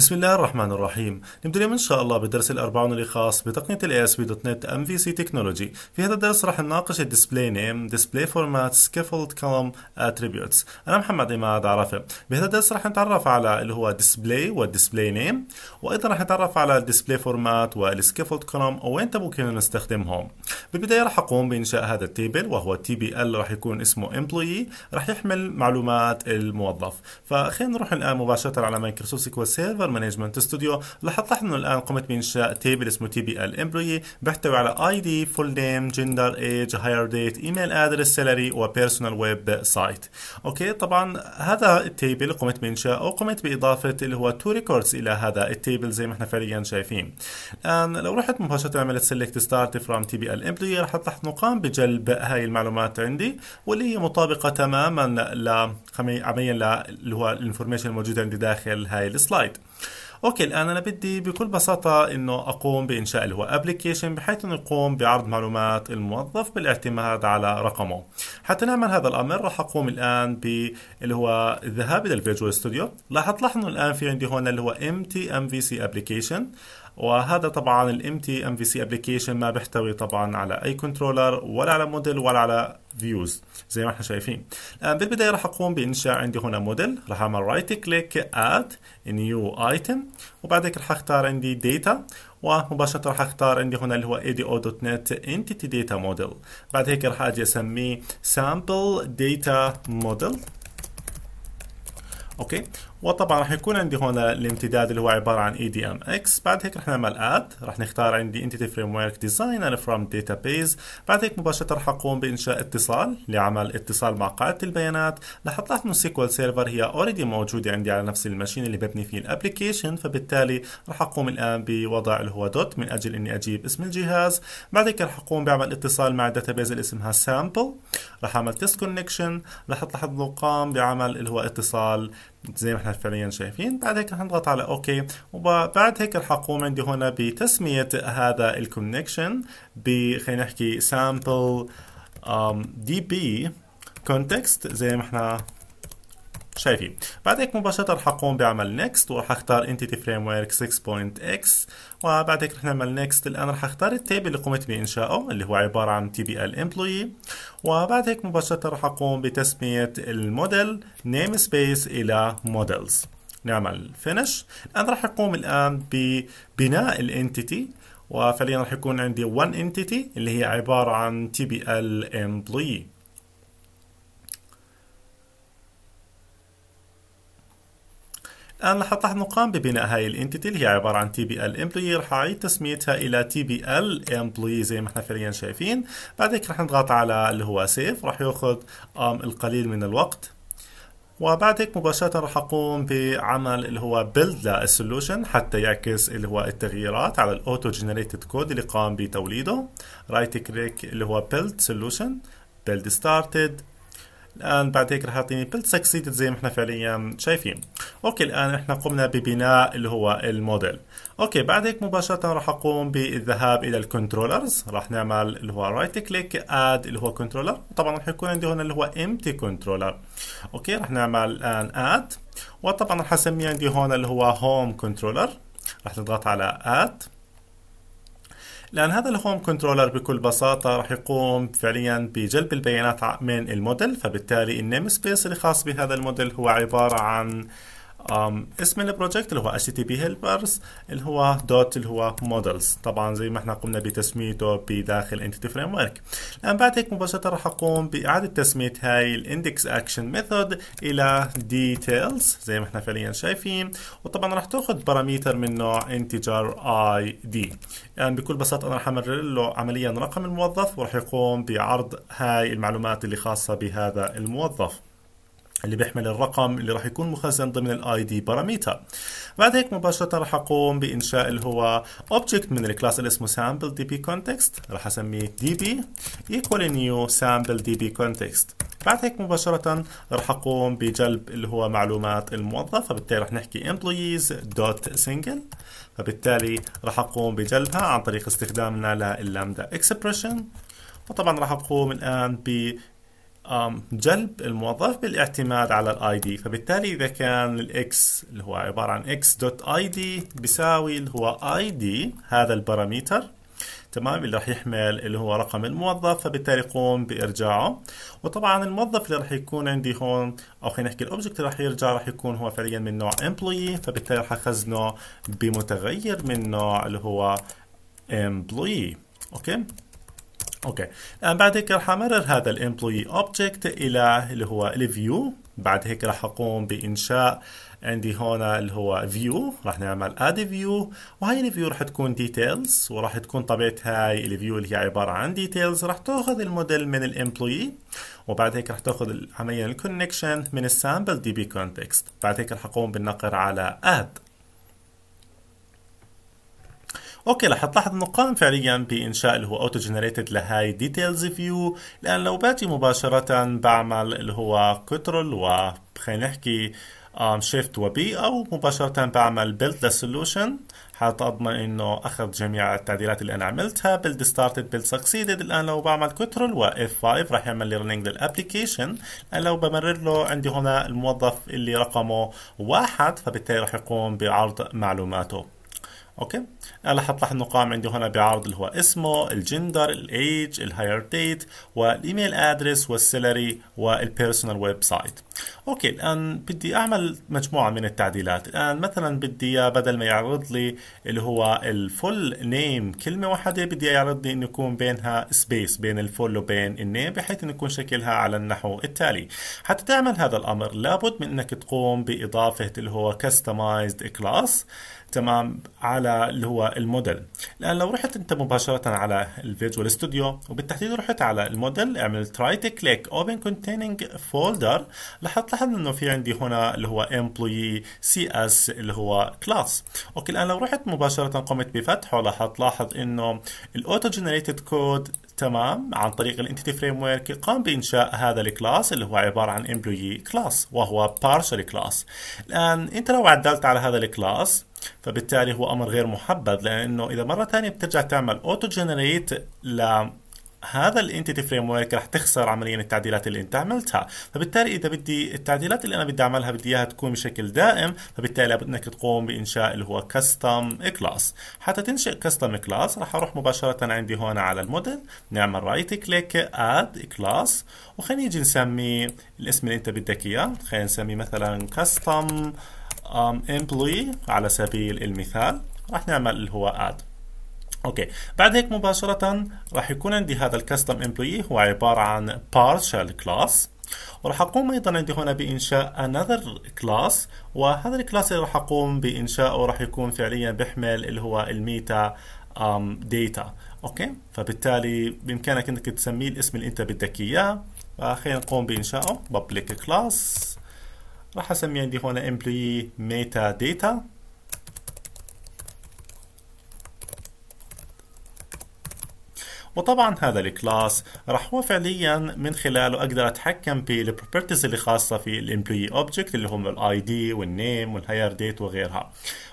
بسم الله الرحمن الرحيم. نبدأ اليوم إن شاء الله بالدرس الأربعون اللي خاص بتقنية ال ASP.NET MVC Technology. في هذا الدرس راح نناقش ال Display Name Display Format Scaffold Column Attributes. أنا محمد عماد عرفة. بهذا الدرس راح نتعرف على اللي هو Display وال Display Name وأيضا راح نتعرف على ال Display Format وال Scaffold Column وين ممكن نستخدمهم. بالبداية راح أقوم بإنشاء هذا التيبل وهو TBL راح يكون اسمه Employee راح يحمل معلومات الموظف. فخلينا نروح الآن مباشرة على Microsoft SQL Server Management Studio لاحظت انه الآن قمت بإنشاء table اسمه tbl employee بيحتوي على ID full name gender age hire date email address salary و personal website okay طبعا هذا ال table قمت بانشائه وقمت بإضافة اللي هو two records إلى هذا ال table زي ما إحنا فعليا شايفين. الآن لو رحت مباشرة عملت select star from tbl employee تلاحظ إنه قام بجلب هاي المعلومات عندي واللي هي مطابقة تماما ل عمليا اللي هو ال information الموجوده عندي داخل هاي ال slide okay الآن أنا بدي بكل بساطة إنه أقوم بإنشاء اللي هو application بحيث إنه يقوم بعرض معلومات الموظف بالاعتماد على رقمه. حتى نعمل هذا الأمر راح أقوم الآن باللي هو الذهاب إلى ال Visual Studio. راح تلاحظوا الآن في عندي هون اللي هو empty MVC application. وهذا طبعا ال empty MVC application ما بيحتوي طبعا على أي controller ولا على موديل ولا على views زي ما إحنا شايفين. الان بالبداية راح أقوم بإنشاء عندي هنا موديل راح أعمل right click add new item وبعد هيك راح أختار عندي data ومباشرة راح أختار عندي هنا اللي هو ADO.NET Entity Data Model. بعد هيك راح أجي أسميه Sample Data Model. Okay؟ وطبعا راح يكون عندي هون الامتداد اللي هو عبارة عن EDMX بعد هيك رح نعمل add. رح نختار عندي entity framework designer from database. بعد هيك مباشرة رح أقوم بإنشاء اتصال لعمل اتصال مع قاعدة البيانات. لاحظت إنه SQL Server هي already موجودة عندي على نفس ال machine اللي ببني فيه ال application فبالتالي رح أقوم الآن بوضع اللي هو dot من أجل إني أجيب اسم الجهاز. بعد هيك رح أقوم بعمل اتصال مع ال database اللي اسمها sample. رح أعمل test connection رح تلاحظوا قام بعمل اللي هو اتصال زي ما إحنا فعليا شايفين. بعد هيك رح نضغط على okay. وبعد هيك رح أقوم عندي هنا بتسمية هذا ال connection ب خلينا نحكي sample um, db context. زي ما إحنا شايفين. بعد هيك مباشرة رح أقوم بعمل ورح أختار entity framework 6.x وبعد هيك رح نعمل next الآن رح أختار ال table اللي قمت بانشائه اللي هو عبارة عن tbl employee. وبعد هيك مباشرة رح أقوم بتسمية ال model namespace إلى models. نعمل finish. الآن رح أقوم الآن ببناء ال entity وفعليا رح يكون عندي one entity اللي هي عبارة عن tbl employee. الان رح راح إنه قام ببناء هاي ال entity اللي هي عبارة عن tbl employee رح أعيد تسميتها إلى tbl employee زي ما إحنا فعليا شايفين. بعد هيك رح نضغط على اللي هو save رح يأخذ القليل من الوقت. وبعد هيك مباشرة رح أقوم بعمل اللي هو build لل solution حتى يعكس اللي هو التغييرات على ال auto generated code اللي قام بتوليده. right click اللي هو build solution build started الآن بعد هيك رح يعطيني build succeeded زي ما إحنا فعليا شايفين. okay الآن إحنا قمنا ببناء اللي هو ال model. okay بعد هيك مباشرة راح أقوم بالذهاب إلى ال controllers. راح نعمل اللي هو right click add اللي هو controller طبعا راح يكون عندي هنا اللي هو empty controller okay راح نعمل الآن add وطبعا راح اسميه عندي هون اللي هو home controller راح نضغط على add لأن هذا ال home controller بكل بساطة راح يقوم فعليا بجلب البيانات من الموديل فبالتالي ال namespace اللي خاص بهذا الموديل هو عبارة عن اسم ال project اللي هو HTTP helpers اللي هو dot اللي هو models. طبعا زي ما إحنا قمنا بتسميته بداخل entity framework. الآن بعد هيك مباشرة راح أقوم بإعادة تسمية هاي ال index action method إلى details زي ما إحنا فعليا شايفين. وطبعا راح تأخذ parameter من نوع integer id يعني بكل بساطة أنا راح أمرر له عمليا رقم الموظف وراح يقوم بعرض هاي المعلومات اللي خاصة بهذا الموظف. اللي بيحمل الرقم اللي راح يكون مخزن ضمن ال ID parameter بعد هيك مباشرة راح أقوم بإنشاء اللي هو object من ال class اللي اسمه sample db context. راح أسميه db equal new sample db context. بعد هيك مباشرة راح أقوم بجلب اللي هو معلومات الموظف فبالتالي راح نحكي employees dot single. فبالتالي راح أقوم بجلبها عن طريق استخدامنا لل lambda expression. وطبعا راح أقوم الآن جلب الموظف بالاعتماد على ال ID فبالتالي إذا كان ال x اللي هو عبارة عن x dot ID بيساوي اللي هو ID هذا ال parameter تمام؟ اللي راح يحمل اللي هو رقم الموظف فبالتالي يقوم بإرجاعه. وطبعا الموظف اللي راح يكون عندي هون أو خلينا نحكي ال object اللي راح يرجع راح يكون هو فعليا من نوع employee فبالتالي راح أخزنه بمتغير من نوع اللي هو employee. Okay؟ Okay. الان بعد هيك راح أمرر هذا ال employee object إلى اللي هو ال view بعد هيك راح أقوم بإنشاء عندي هون اللي هو view راح نعمل add view وهي ال view راح تكون details وراح تكون طبيعة هاي ال view اللي هي عبارة عن details راح تأخذ الموديل من ال employee وبعد هيك راح تأخذ عمليا ال connection من ال sample DB context بعد هيك راح أقوم بالنقر على add أوكي رح تلاحظ إنه قام فعليا بإنشاء اللي هو auto generated لهاي details view لأن لو باجي مباشرة بعمل اللي هو control و خلينا نحكي shift و B أو مباشرة بعمل build لل solution حتى أضمن إنه أخذ جميع التعديلات اللي أنا عملتها build started build succeeded الآن لو بعمل control و F5 راح يعمل لي running لل application الان لو بمرر له عندي هنا الموظف اللي رقمه واحد فبالتالي راح يقوم بعرض معلوماته. okay؟ أنا حطلع انه قام عندي هنا بعرض اللي هو اسمه الجندر الإيج الهاير ديت والإيميل ادرس والسيلري والبيرسونال ويب سايت أوكي الآن بدي أعمل مجموعة من التعديلات. الآن مثلا بدي بدل ما يعرض لي اللي هو ال full name كلمة واحدة بدي يعرض لي إنه يكون بينها space بين ال full وبين ال name بحيث إنه يكون شكلها على النحو التالي. حتى تعمل هذا الأمر لابد من إنك تقوم بإضافة اللي هو customized class تمام على اللي هو الموديل. الان لو رحت أنت مباشرة على ال Visual Studio وبالتحديد رحت على الموديل عملت right click open containing folder رح تلاحظ إنه في عندي هنا اللي هو employee cs اللي هو class okay الان لو رحت مباشرة قمت بفتحه رح تلاحظ إنه ال auto generated code تمام عن طريق ال Entity Framework قام بإنشاء هذا ال class اللي هو عبارة عن employee class وهو partial class الان أنت لو عدلت على هذا ال class فبالتالي هو أمر غير محبذ لأنه إذا مرة ثانية بترجع تعمل auto generate هذا ال Entity Framework رح تخسر عمليا التعديلات اللي أنت عملتها. فبالتالي إذا بدي التعديلات اللي أنا بدي أعملها بدي إياها تكون بشكل دائم فبالتالي لابد إنك تقوم بإنشاء اللي هو custom class حتى تنشئ custom class رح أروح مباشرة عندي هون على الموديل نعمل right click add class وخلينا نيجي نسمي الاسم اللي أنت بدك إياه. خلينا نسميه مثلا custom employee على سبيل المثال. راح نعمل اللي هو add okay. بعد هيك مباشرة راح يكون عندي هذا ال custom employee هو عبارة عن partial class. وراح أقوم أيضا عندي هنا بإنشاء another class. وهذا ال class اللي راح أقوم بانشائه راح يكون فعليا بيحمل اللي هو ال meta data okay. فبالتالي بإمكانك إنك تسميه الاسم اللي أنت بدك إياه. فخلينا نقوم بانشائه public class. راح أسميه عندي هنا employee meta data وطبعا هذا ال class راح هو فعليا من خلاله أقدر أتحكم بال properties اللي خاصة في ال employee object اللي هم ال ID وال name وال hire date وغيرها.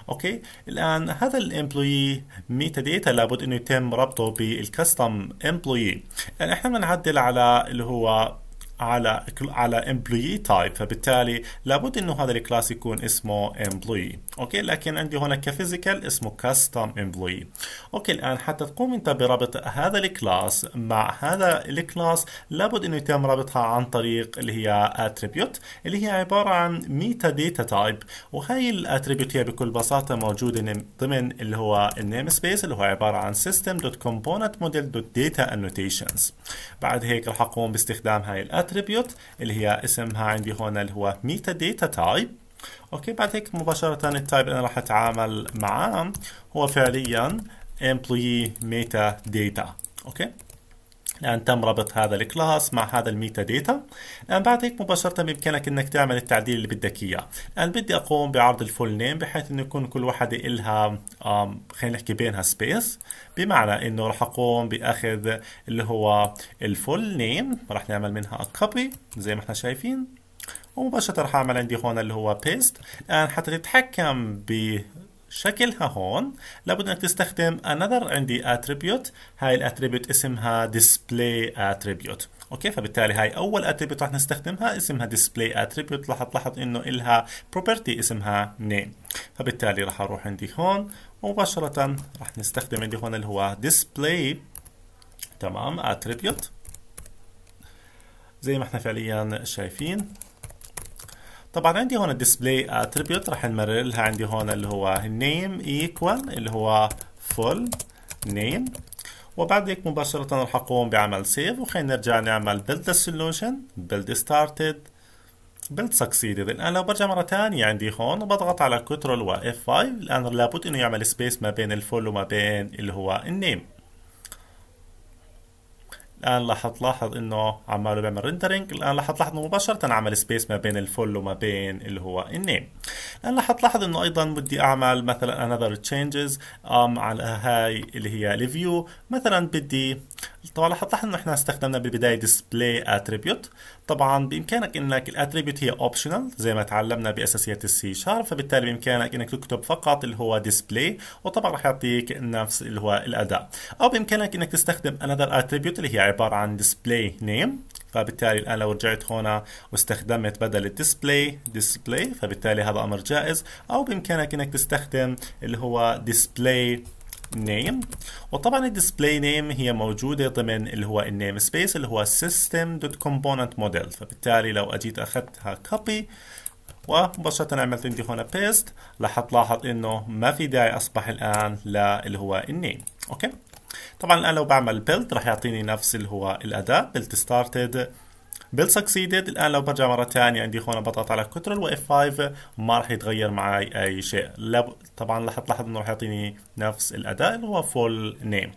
okay؟ الآن هذا ال employee meta data لابد إنه يتم ربطه بال custom employee يعني إحنا بنعدل على اللي هو على على employee type. فبالتالي لابد إنه هذا ال class يكون اسمه employee. okay لكن عندي هنا ك physical اسمه custom employee. okay الآن حتى تقوم أنت بربط هذا ال class مع هذا ال class لابد أنه يتم ربطها عن طريق اللي هي attribute اللي هي عبارة عن meta data type وهي ال attribute هي بكل بساطة موجودة ضمن اللي هو ال namespace اللي هو عبارة عن system.componentModel.data annotations. بعد هيك راح أقوم باستخدام هاي ال attribute attribute اللي هي اسمها عندي هون اللي هو meta data type okay بعد هيك مباشرة ال type اللي أنا راح أتعامل معاه. هو فعليا employee meta data okay؟ الآن تم ربط هذا ال class مع هذا ال meta data الآن بعد هيك مباشرة بإمكانك أنك تعمل التعديل اللي بدك إياه. الآن بدي أقوم بعرض ال full name بحيث أنه يكون كل واحدة إلها خلينا نحكي بينها space بمعنى أنه راح أقوم بأخذ اللي هو ال full name راح نعمل منها copy زي ما إحنا شايفين. ومباشرة راح أعمل عندي هون اللي هو paste الآن حتى تتحكم ب شكلها هون. لابد أنك تستخدم another عندي attribute. هاي ال attribute اسمها display attribute. okay؟ فبالتالي هاي أول attribute رح نستخدمها اسمها display attribute. رح تلاحظ إنه إلها property اسمها name. فبالتالي رح أروح عندي هون. ومباشرة رح نستخدم عندي هون اللي هو display. تمام؟ attribute. زي ما إحنا فعليا شايفين. طبعا عندي هون display attribute رح نمرر لها. عندي هون اللي هو name equal اللي هو full name. وبعد هيك مباشرة رح أقوم بعمل save وخلينا نرجع نعمل build the solution build started build succeeded. الآن لو برجع مرة ثانية عندي هون وبضغط على control و F5 الآن لابد إنه يعمل space ما بين ال full وما بين اللي هو ال name الآن راح تلاحظ إنه عماله بيعمل rendering الآن راح تلاحظ إنه مباشرة عمل space ما بين ال full وما بين اللي هو ال name. الآن راح تلاحظ إنه أيضا بدي أعمل مثلا another changes um, على هاي اللي هي ال view مثلا بدي طبعا رح تلاحظ إنه إحنا استخدمنا بالبدايه display attribute. طبعا بإمكانك إنك ال attribute هي optional زي ما تعلمنا بأساسيات ال C sharp فبالتالي بإمكانك إنك تكتب فقط اللي هو display وطبعا رح يعطيك نفس اللي هو الأداء. أو بإمكانك إنك تستخدم another attribute اللي هي عبارة عن display name فبالتالي الآن لو رجعت هنا واستخدمت بدل ال display display فبالتالي هذا أمر جائز. أو بإمكانك إنك تستخدم اللي هو display name. وطبعا ال display name هي موجودة ضمن اللي هو ال namespace اللي هو system.component model. فبالتالي لو أجيت أخذتها copy ومباشرة عملت عندي هنا paste راح تلاحظ إنه ما في داعي أصبح الآن اللي هو ال name أوكي؟ طبعا الآن لو بعمل build راح يعطيني نفس اللي هو الاداء build started. Build succeeded. الآن لو برجع مرة ثانية عندي هون بضغط على control و F5 ما راح يتغير معي أي شيء. طبعا راح تلاحظ إنه راح يعطيني نفس الأداء اللي هو full name.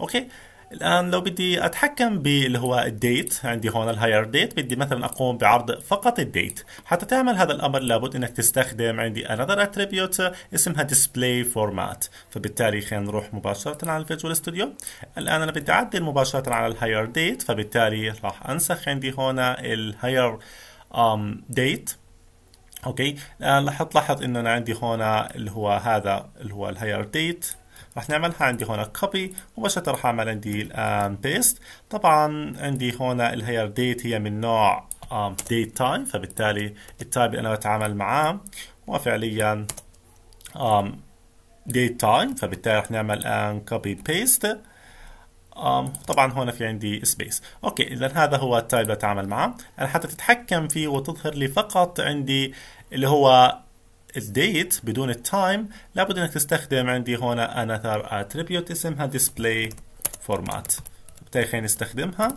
أوكي. الآن لو بدي أتحكم باللي هو ال date عندي هون ال hire date بدي مثلا أقوم بعرض فقط ال date. حتى تعمل هذا الأمر لابد أنك تستخدم عندي another attribute اسمها display format. فبالتالي خلينا نروح مباشرة على ال Visual Studio. الآن أنا بدي أعدل مباشرة على ال hire date فبالتالي راح أنسخ عندي هون ال hire date أوكي؟ الآن رح تلاحظ إنه أنا عندي هون اللي هو هذا اللي هو ال hire date رح نعملها عندي هون copy مباشرة رح أعمل عندي الان paste طبعا عندي هون ال hire date هي من نوع date time فبالتالي ال type اللي أنا بتعامل معاه هو فعليا date time فبالتالي رح نعمل الان copy paste طبعا هون في عندي space أوكي اذا هذا هو ال type اللي بتعامل معاه. أنا حتى تتحكم فيه وتظهر لي فقط عندي اللي هو ال date بدون ال time لابد إنك تستخدم عندي هنا another attribute اسمها display format. بالتالي خلينا نستخدمها.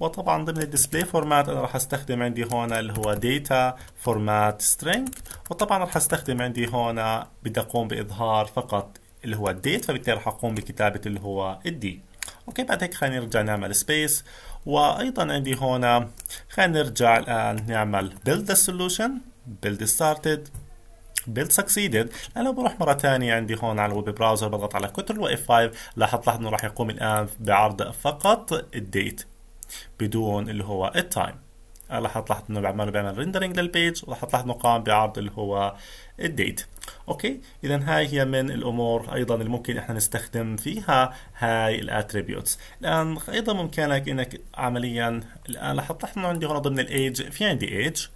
وطبعا ضمن ال display format أنا راح أستخدم عندي هون اللي هو data format string. وطبعا راح أستخدم عندي هون بدي أقوم بإظهار فقط اللي هو ال date فبالتالي راح أقوم بكتابة اللي هو ال d أوكي بعد هيك خلينا نرجع نعمل space وأيضا عندي هون خلينا نرجع الآن نعمل build the solution. build started. Build succeeded. أنا بروح مرة ثانية عندي هون على ال web browser بضغط على control و F5 لاحظ تلاحظ إنه راح يقوم الآن بعرض فقط ال date بدون اللي هو ال time راح تلاحظ إنه بعمل بيعمل rendering لل page وراح تلاحظ إنه قام بعرض اللي هو ال date أوكي اذا هاي هي من الأمور أيضا اللي ممكن إحنا نستخدم فيها هاي ال attributes الآن أيضا ممكنك إنك عمليا الآن رح تلاحظ إنه عندي هون ضمن الايج في عندي ايج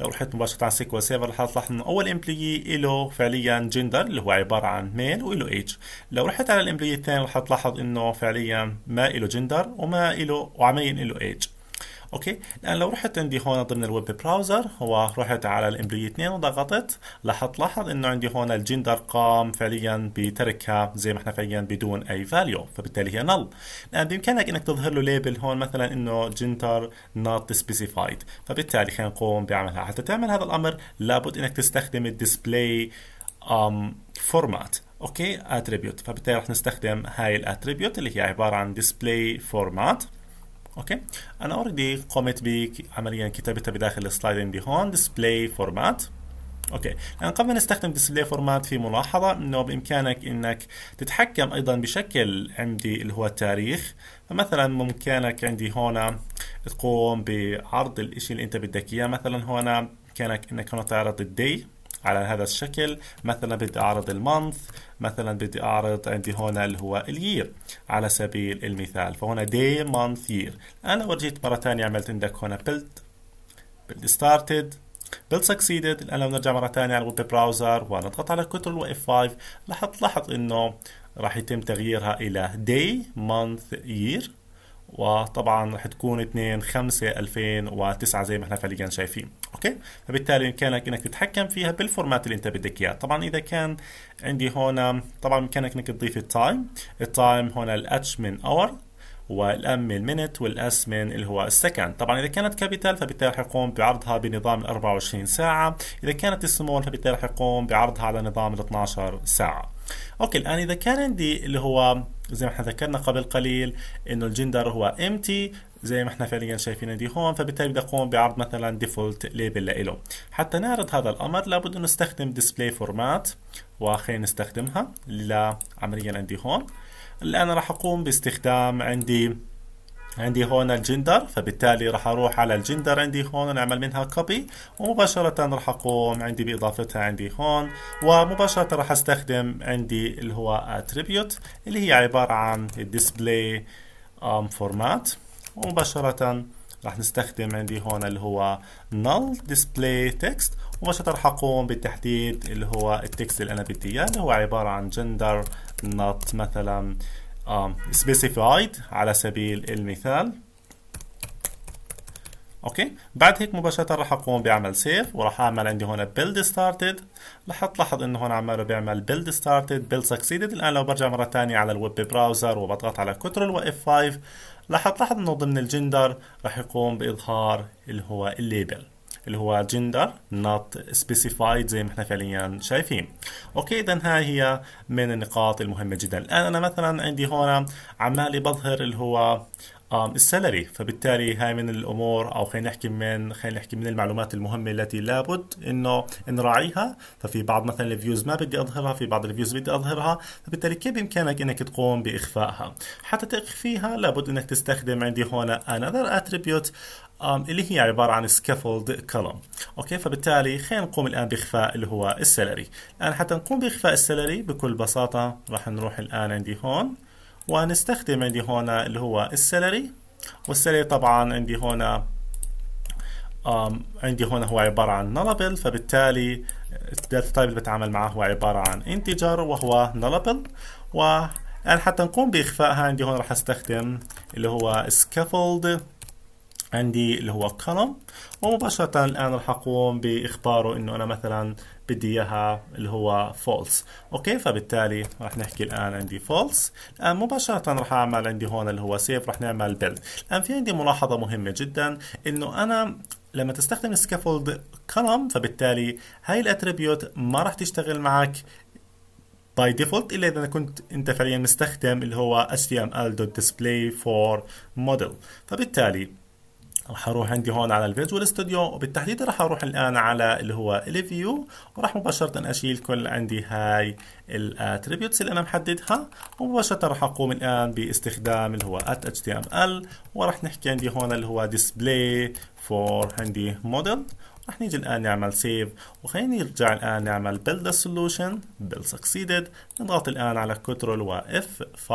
لو رحت مباشرة على SQL Server رح تلاحظ انه أول employee له فعليا جندر اللي هو عبارة عن male وله إيج. لو رحت على ال employee الثاني رح تلاحظ إنه فعليا ما له جندر وما له وعمليا له إيج. أوكي. الآن لو رحت عندي هون ضمن ال web browser هو رحت على ال employee 2 وضغطت. رح تلاحظ إنه عندي هون الجندر قام فعليا بتركها زي ما إحنا فعليا بدون أي value فبالتالي هي null الآن بإمكانك إنك تظهر له label هون مثلا إنه gender not specified فبالتالي خلينا نقوم بعملها. حتى تعمل هذا الأمر لابد إنك تستخدم ال display format أوكي؟ attribute فبالتالي رح نستخدم هاي ال attribute اللي هي عبارة عن display format أوكي أنا already قمت بعمليا كتابتها بداخل ال slide عندي هون display format أوكي الان قبل ما نستخدم display format في ملاحظة إنه بإمكانك إنك تتحكم أيضا بشكل عندي اللي هو التاريخ. فمثلا ممكنك عندي هون تقوم بعرض الإشي اللي أنت بدك إياه. مثلا هون بامكانك إنك تعرض ال day. على هذا الشكل. مثلا بدي أعرض ال month مثلا بدي أعرض عندي هنا اللي هو ال year على سبيل المثال. فهنا day month year. أنا لو جيت مرة ثانية عملت عندك هنا build build started. build succeeded. الآن لو نرجع مرة ثانية على ال web browser ونضغط على control و F5 رح تلاحظ إنه راح يتم تغييرها إلى day month year. وطبعا رح تكون 2 5 2009 زي ما إحنا فعليا شايفين. أوكي؟ فبالتالي بامكانك إنك تتحكم فيها بال format اللي أنت بدك اياه طبعا إذا كان عندي هنا طبعا بامكانك إنك تضيف ال time ال time هنا ال H من hour وال M من minute وال S من اللي هو ال second طبعا إذا كانت capital فبالتالي رح يقوم بعرضها بنظام ال 24 ساعة. إذا كانت السمول فبالتالي رح يقوم بعرضها على نظام ال 12 ساعة. أوكي الآن إذا كان عندي اللي هو زي ما إحنا ذكرنا قبل قليل إنه الجندر هو empty زي ما إحنا فعليا شايفين عندي هون فبالتالي بدي أقوم بعرض مثلا default label لإله. حتى نعرض هذا الأمر لابد إنه نستخدم display format وخلينا نستخدمها لعمليا عندي هون الآن راح أقوم باستخدام عندي عندي هون الجندر فبالتالي راح أروح على الجندر عندي هون نعمل منها copy ومباشرة راح أقوم عندي بإضافتها عندي هون. ومباشرة راح أستخدم عندي اللي هو attribute اللي هي عبارة عن display um, format. ومباشرة راح نستخدم عندي هون اللي هو null display text. ومباشرة راح أقوم بالتحديد اللي هو ال text اللي أنا بدي إياه اللي هو عبارة عن gender not مثلا um, specified على سبيل المثال. أوكي. بعد هيك مباشرة راح أقوم بعمل save وراح أعمل عندي هون build started. رح تلاحظ إنه هون عماله بيعمل build started build succeeded. الآن لو برجع مرة ثانية على ال web browser وبضغط على control و F5 رح تلاحظ إنه ضمن الجندر رح يقوم بإظهار اللي هو ال label اللي هو gender not specified زي ما إحنا فعليا شايفين. أوكي اذا هاي هي من النقاط المهمة جدا. الآن أنا مثلا عندي هون عمالي بظهر اللي هو ال salary فبالتالي هاي من الأمور أو خلينا نحكي من خلينا نحكي من المعلومات المهمة التي لابد إنه نراعيها. ففي بعض مثلا ال views ما بدي أظهرها في بعض ال views بدي أظهرها. فبالتالي كيف بإمكانك إنك تقوم بإخفائها؟ حتى تخفيها لابد إنك تستخدم عندي هون another attribute. اللي هي عبارة عن scaffold column. أوكي فبالتالي خلينا نقوم الآن بإخفاء اللي هو ال salary الآن حتى نقوم بإخفاء ال salary بكل بساطة راح نروح الآن عندي هون ونستخدم عندي هنا اللي هو ال salary وال salary طبعا عندي هنا عندي هنا هو عبارة عن nullable فبالتالي ال data type اللي بتعامل معه هو عبارة عن integer وهو nullable. والآن حتى نقوم بإخفائها عندي هون راح أستخدم اللي هو scaffold عندي اللي هو column ومباشرة الآن راح أقوم بإخباره إنه أنا مثلا بدي إياها اللي هو false. أوكي؟ فبالتالي راح نحكي الآن عندي false. الآن مباشرة راح أعمل عندي هون اللي هو save راح نعمل build. الآن في عندي ملاحظة مهمة جدا إنه أنا لما تستخدم scaffold column فبالتالي هاي ال attribute ما راح تشتغل معك by default إلا إذا كنت أنت فعليا مستخدم اللي هو html.display for model. فبالتالي راح أروح عندي هون على ال Visual Studio وبالتحديد راح أروح الآن على اللي هو ال view وراح مباشرة أشيل كل عندي هاي ال attributes اللي أنا محددها ومباشرة راح أقوم الآن باستخدام اللي هو @html وراح نحكي عندي هون اللي هو display for عندي model. راح نيجي الآن نعمل save وخلينا نرجع الآن نعمل build a solution build succeeded نضغط الآن على control و F5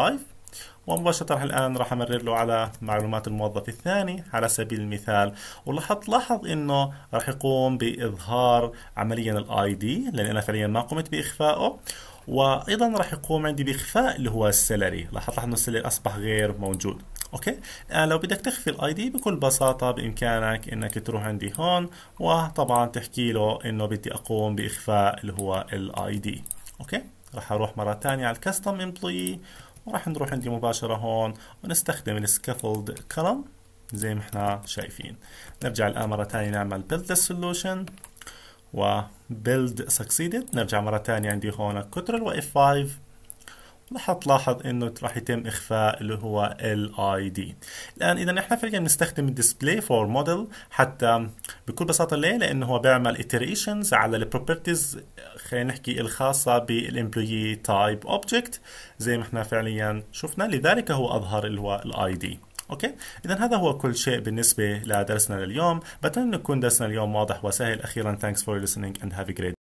ومباشرة الآن راح أمرر له على معلومات الموظف الثاني على سبيل المثال. وراح تلاحظ إنه راح يقوم بإظهار عمليا ال ID لأن أنا فعليا ما قمت بإخفائه. وأيضا راح يقوم عندي بإخفاء اللي هو ال salary. راح تلاحظ إنه ال salary أصبح غير موجود. أوكي؟ الان لو بدك تخفي ال ID بكل بساطة بإمكانك إنك تروح عندي هون وطبعا تحكي له إنه بدي أقوم بإخفاء اللي هو ال ID. أوكي؟ راح أروح مرة ثانية على ال custom employee وراح نروح عندي مباشرة هون ونستخدم ال scaffold column زي ما إحنا شايفين. نرجع الآن مرة ثانية نعمل build the solution و build succeeded. نرجع مرة ثانية عندي هون control و F5 رح تلاحظ إنه راح يتم إخفاء اللي هو ال ID الآن إذا إحنا فعليا بنستخدم ال display for model حتى بكل بساطة ليه؟ لأنه هو بيعمل iterations على ال properties خلينا نحكي الخاصة بال employee type object زي ما إحنا فعليا شفنا. لذلك هو أظهر اللي هو ال ID أوكي؟ اذا هذا هو كل شيء بالنسبة لدرسنا لليوم. بتمنى يكون درسنا اليوم واضح وسهل. أخيرا thanks for listening and have a great